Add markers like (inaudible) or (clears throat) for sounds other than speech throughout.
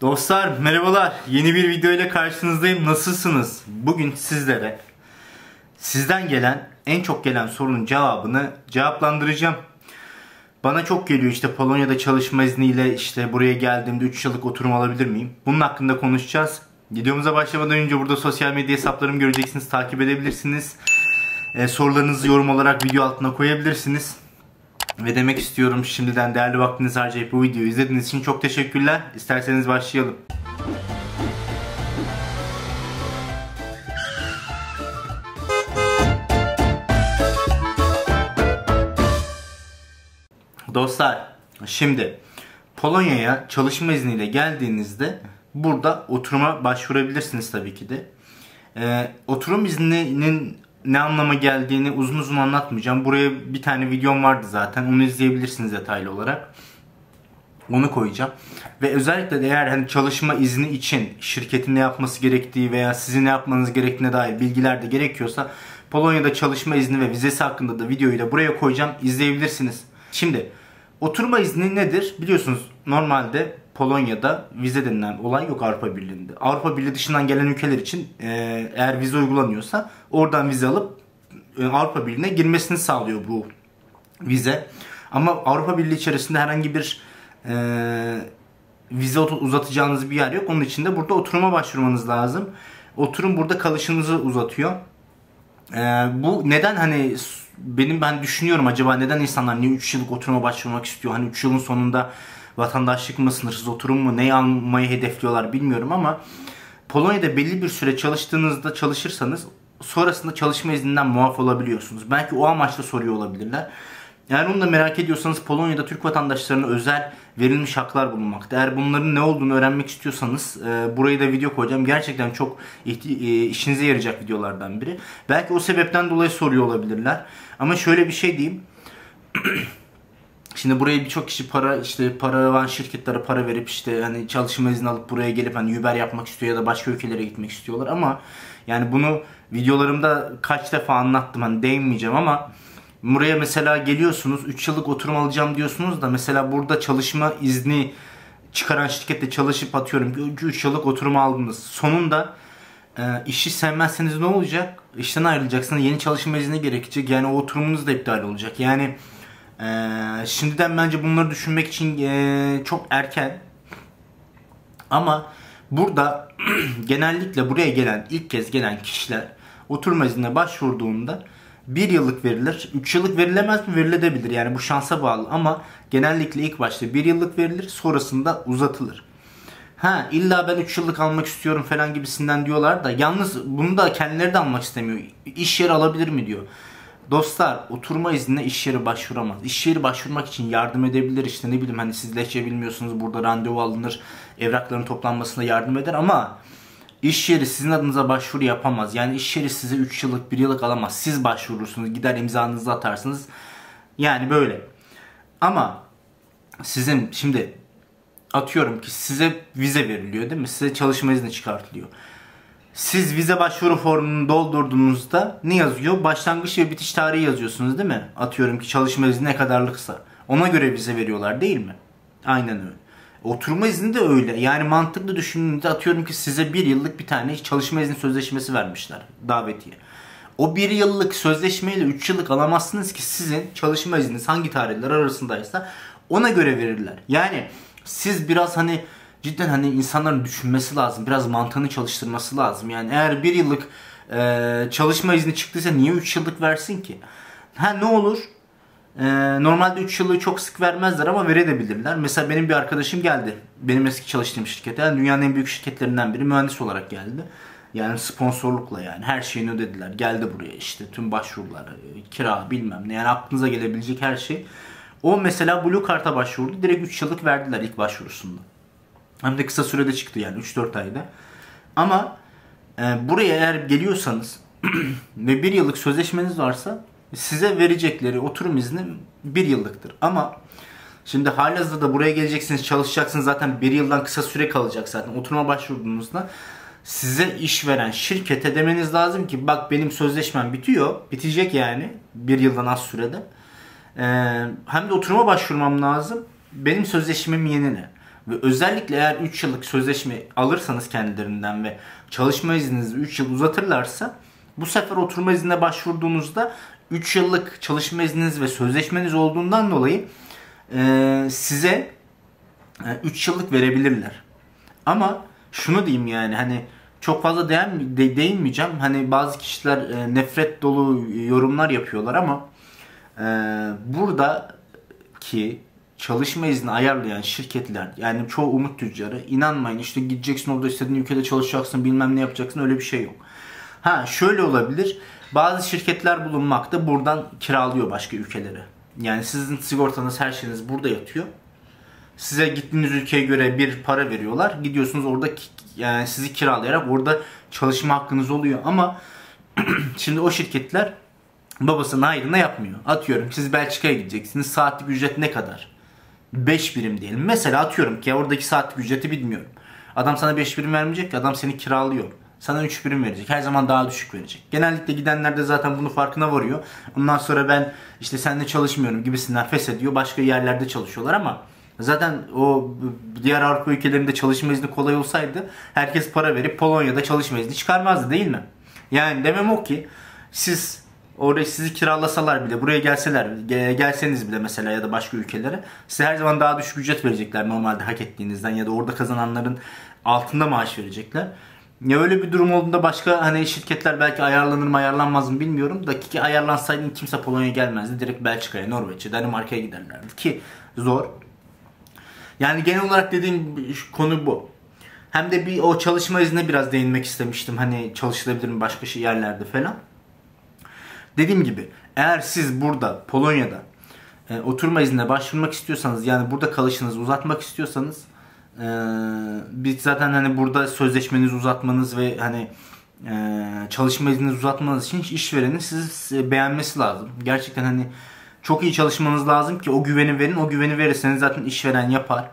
Dostlar merhabalar. Yeni bir video ile karşınızdayım. Nasılsınız? Bugün sizlere sizden gelen en çok gelen sorunun cevabını cevaplandıracağım. Bana çok geliyor işte Polonya'da çalışma izniyle işte buraya geldiğimde 3 yıllık oturum alabilir miyim? Bunun hakkında konuşacağız. Videomuza başlamadan önce burada sosyal medya hesaplarımı göreceksiniz. Takip edebilirsiniz. Ee, sorularınızı yorum olarak video altına koyabilirsiniz. Ve demek istiyorum şimdiden değerli vaktinizi harcayıp bu videoyu izlediğiniz için çok teşekkürler. İsterseniz başlayalım. Dostlar şimdi Polonya'ya çalışma izniyle geldiğinizde burada oturuma başvurabilirsiniz tabii ki de. Ee, oturum izninin ne anlama geldiğini uzun uzun anlatmayacağım. Buraya bir tane videom vardı zaten. Onu izleyebilirsiniz detaylı olarak. Onu koyacağım. Ve özellikle de eğer hani çalışma izni için şirketin ne yapması gerektiği veya sizin ne yapmanız gerektiğine dair bilgiler de gerekiyorsa Polonya'da çalışma izni ve vizesi hakkında da videoyu da buraya koyacağım. İzleyebilirsiniz. Şimdi oturma izni nedir? Biliyorsunuz normalde Polonya'da vize denilen olay yok Avrupa Birliği'nde. Avrupa Birliği dışından gelen ülkeler için e, eğer vize uygulanıyorsa oradan vize alıp e, Avrupa Birliği'ne girmesini sağlıyor bu vize. Ama Avrupa Birliği içerisinde herhangi bir e, vize uzatacağınız bir yer yok. Onun için de burada oturuma başvurmanız lazım. Oturum burada kalışınızı uzatıyor. E, bu neden hani benim ben düşünüyorum acaba neden insanlar niye 3 yıllık oturuma başvurmak istiyor? Hani 3 yılın sonunda vatandaşlık mı, sınırsız oturum mu, neyi almayı hedefliyorlar bilmiyorum ama Polonya'da belli bir süre çalıştığınızda çalışırsanız sonrasında çalışma izninden muaf olabiliyorsunuz. Belki o amaçla soruyor olabilirler. Yani onu da merak ediyorsanız Polonya'da Türk vatandaşlarına özel verilmiş haklar bulunmakta. Eğer bunların ne olduğunu öğrenmek istiyorsanız e, burayı da video koyacağım. Gerçekten çok e, işinize yarayacak videolardan biri. Belki o sebepten dolayı soruyor olabilirler. Ama şöyle bir şey diyeyim. (clears throat) Şimdi buraya birçok kişi para işte para van şirketlere para verip işte hani çalışma izni alıp buraya gelip hani Uber yapmak istiyor ya da başka ülkelere gitmek istiyorlar ama yani bunu videolarımda kaç defa anlattım hani değinmeyeceğim ama buraya mesela geliyorsunuz 3 yıllık oturum alacağım diyorsunuz da mesela burada çalışma izni çıkaran şirkette çalışıp atıyorum 3 yıllık oturum aldınız. Sonunda e, işi sevmezseniz ne olacak? İşten ayrılacaksınız. Yeni çalışma izni gerekecek. Yani o oturumunuz da iptal olacak. Yani ee, şimdiden bence bunları düşünmek için e, çok erken. Ama burada (clears throat) genellikle buraya gelen ilk kez gelen kişiler oturma iznine başvurduğunda bir yıllık verilir. üç yıllık verilemez mi? Verilebilir. Yani bu şansa bağlı ama genellikle ilk başta bir yıllık verilir. Sonrasında uzatılır. Ha illa ben 3 yıllık almak istiyorum falan gibisinden diyorlar da yalnız bunu da kendileri de almak istemiyor. İş yeri alabilir mi diyor. Dostlar oturma iznine iş yeri başvuramaz. İş yeri başvurmak için yardım edebilir işte ne bileyim hani siz bilmiyorsunuz burada randevu alınır evrakların toplanmasına yardım eder ama iş yeri sizin adınıza başvuru yapamaz. Yani iş yeri size 3 yıllık 1 yıllık alamaz. Siz başvurursunuz gider imzanızı atarsınız. Yani böyle. Ama sizin şimdi atıyorum ki size vize veriliyor değil mi? Size çalışma izni çıkartılıyor. Siz vize başvuru formunu doldurduğunuzda ne yazıyor? Başlangıç ve bitiş tarihi yazıyorsunuz değil mi? Atıyorum ki çalışma izni ne kadarlıksa. Ona göre vize veriyorlar değil mi? Aynen öyle. Oturma izni de öyle. Yani mantıklı düşündüğünüzde atıyorum ki size bir yıllık bir tane çalışma izni sözleşmesi vermişler. Davetiye. O bir yıllık sözleşmeyle 3 yıllık alamazsınız ki sizin çalışma izniniz hangi tarihler arasındaysa ona göre verirler. Yani siz biraz hani cidden hani insanların düşünmesi lazım. Biraz mantığını çalıştırması lazım. Yani eğer bir yıllık e, çalışma izni çıktıysa niye 3 yıllık versin ki? Ha ne olur? E, normalde 3 yıllığı çok sık vermezler ama verebilirler. Mesela benim bir arkadaşım geldi. Benim eski çalıştığım şirkete. Yani dünyanın en büyük şirketlerinden biri mühendis olarak geldi. Yani sponsorlukla yani her şeyini ödediler. Geldi buraya işte tüm başvurular, kira bilmem ne yani aklınıza gelebilecek her şey. O mesela Blue Card'a başvurdu. Direkt 3 yıllık verdiler ilk başvurusunda. Hem de kısa sürede çıktı yani 3-4 ayda. Ama e, buraya eğer geliyorsanız (clears throat) ve bir yıllık sözleşmeniz varsa size verecekleri oturum izni bir yıllıktır. Ama şimdi halihazırda buraya geleceksiniz, çalışacaksınız zaten bir yıldan kısa süre kalacak zaten. Oturuma başvurduğunuzda size iş veren şirkete demeniz lazım ki bak benim sözleşmem bitiyor. Bitecek yani bir yıldan az sürede. Ee, hem de oturuma başvurmam lazım. Benim sözleşmem yenile. Ve özellikle eğer 3 yıllık sözleşme alırsanız kendilerinden ve çalışma izninizi 3 yıl uzatırlarsa bu sefer oturma iznine başvurduğunuzda 3 yıllık çalışma izniniz ve sözleşmeniz olduğundan dolayı e, size 3 e, yıllık verebilirler. Ama şunu diyeyim yani hani çok fazla değin, de, değinmeyeceğim. Hani bazı kişiler e, nefret dolu yorumlar yapıyorlar ama e, buradaki çalışma izni ayarlayan şirketler yani çoğu umut tüccarı inanmayın işte gideceksin orada istediğin ülkede çalışacaksın bilmem ne yapacaksın öyle bir şey yok. Ha şöyle olabilir bazı şirketler bulunmakta buradan kiralıyor başka ülkelere. Yani sizin sigortanız her şeyiniz burada yatıyor. Size gittiğiniz ülkeye göre bir para veriyorlar. Gidiyorsunuz orada yani sizi kiralayarak orada çalışma hakkınız oluyor. Ama (clears throat) şimdi o şirketler babasının ayrına yapmıyor. Atıyorum siz Belçika'ya gideceksiniz. Saatlik ücret ne kadar? 5 birim diyelim. Mesela atıyorum ki oradaki saatlik ücreti bilmiyorum. Adam sana 5 birim vermeyecek ki adam seni kiralıyor. Sana 3 birim verecek. Her zaman daha düşük verecek. Genellikle gidenler de zaten bunu farkına varıyor. Ondan sonra ben işte seninle çalışmıyorum gibisinden feshediyor. Başka yerlerde çalışıyorlar ama zaten o diğer Avrupa ülkelerinde çalışma izni kolay olsaydı herkes para verip Polonya'da çalışma izni çıkarmazdı değil mi? Yani demem o ki siz oraya sizi kiralasalar bile buraya gelseler gelseniz bile mesela ya da başka ülkelere size her zaman daha düşük ücret verecekler normalde hak ettiğinizden ya da orada kazananların altında maaş verecekler. Ya öyle bir durum olduğunda başka hani şirketler belki ayarlanır mı ayarlanmaz mı bilmiyorum. Da ki ayarlansaydı kimse Polonya'ya gelmezdi. Direkt Belçika'ya, Norveç'e, Danimarka'ya giderlerdi. Ki zor. Yani genel olarak dediğim konu bu. Hem de bir o çalışma iznine biraz değinmek istemiştim. Hani çalışılabilir mi başka şey yerlerde falan. Dediğim gibi eğer siz burada Polonya'da e, oturma iznine başvurmak istiyorsanız yani burada kalışınızı uzatmak istiyorsanız e, biz zaten hani burada sözleşmenizi uzatmanız ve hani e, çalışma izninizi uzatmanız için işverenin sizi beğenmesi lazım. Gerçekten hani çok iyi çalışmanız lazım ki o güveni verin. O güveni verirseniz zaten işveren yapar.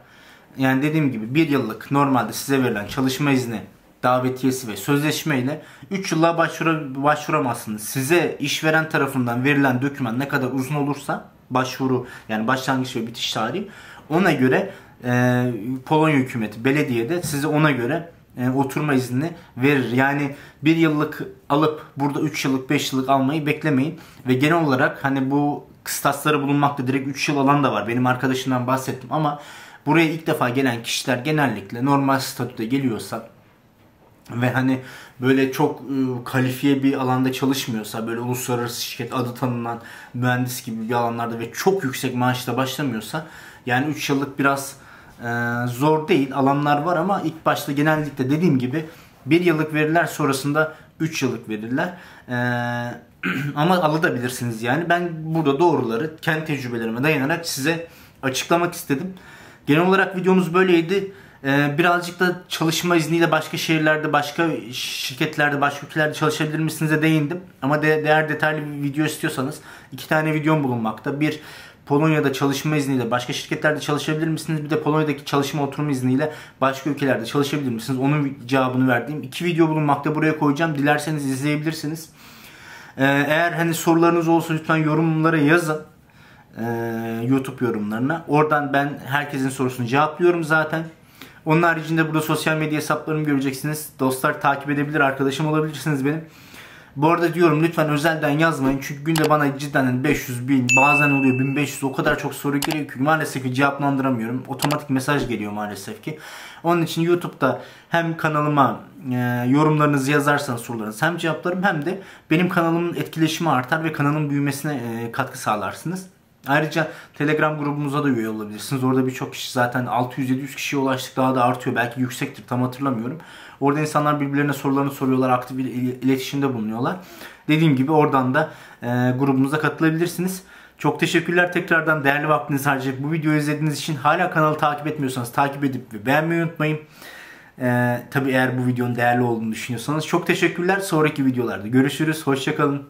Yani dediğim gibi bir yıllık normalde size verilen çalışma izni davetiyesi ve sözleşmeyle 3 yıllığa başvura, başvuramazsınız. Size işveren tarafından verilen doküman ne kadar uzun olursa başvuru yani başlangıç ve bitiş tarihi ona göre e, Polonya hükümeti belediyede size ona göre e, oturma izni verir. Yani bir yıllık alıp burada 3 yıllık 5 yıllık almayı beklemeyin. Ve genel olarak hani bu kıstasları bulunmakta direkt 3 yıl alan da var. Benim arkadaşımdan bahsettim ama buraya ilk defa gelen kişiler genellikle normal statüde geliyorsa ve hani böyle çok e, kalifiye bir alanda çalışmıyorsa böyle uluslararası şirket adı tanınan mühendis gibi bir alanlarda ve çok yüksek maaşla başlamıyorsa yani 3 yıllık biraz e, zor değil alanlar var ama ilk başta genellikle dediğim gibi 1 yıllık verirler sonrasında 3 yıllık verirler. E, ama alabilirsiniz yani. Ben burada doğruları kendi tecrübelerime dayanarak size açıklamak istedim. Genel olarak videomuz böyleydi. Ee, birazcık da çalışma izniyle başka şehirlerde, başka şirketlerde, başka ülkelerde çalışabilir misiniz değindim. Ama de, değer detaylı bir video istiyorsanız iki tane videom bulunmakta. Bir Polonya'da çalışma izniyle başka şirketlerde çalışabilir misiniz? Bir de Polonya'daki çalışma oturum izniyle başka ülkelerde çalışabilir misiniz? Onun cevabını verdiğim iki video bulunmakta buraya koyacağım. Dilerseniz izleyebilirsiniz. Ee, eğer hani sorularınız olsa lütfen yorumlara yazın. Ee, YouTube yorumlarına. Oradan ben herkesin sorusunu cevaplıyorum zaten. Onun haricinde burada sosyal medya hesaplarımı göreceksiniz. Dostlar takip edebilir, arkadaşım olabilirsiniz benim. Bu arada diyorum lütfen özelden yazmayın. Çünkü günde bana cidden 500 bin bazen oluyor 1500 o kadar çok soru geliyor ki maalesef ki cevaplandıramıyorum. Otomatik mesaj geliyor maalesef ki. Onun için YouTube'da hem kanalıma e, yorumlarınızı yazarsanız sorularınızı hem cevaplarım hem de benim kanalımın etkileşimi artar ve kanalın büyümesine e, katkı sağlarsınız. Ayrıca Telegram grubumuza da üye olabilirsiniz. Orada birçok kişi zaten 600-700 kişiye ulaştık daha da artıyor. Belki yüksektir tam hatırlamıyorum. Orada insanlar birbirlerine sorularını soruyorlar. Aktif iletişimde bulunuyorlar. Dediğim gibi oradan da e, grubumuza katılabilirsiniz. Çok teşekkürler tekrardan değerli vaktinizi harcayıp bu videoyu izlediğiniz için hala kanalı takip etmiyorsanız takip edip ve beğenmeyi unutmayın. Ee, tabii eğer bu videonun değerli olduğunu düşünüyorsanız çok teşekkürler. Sonraki videolarda görüşürüz. Hoşçakalın.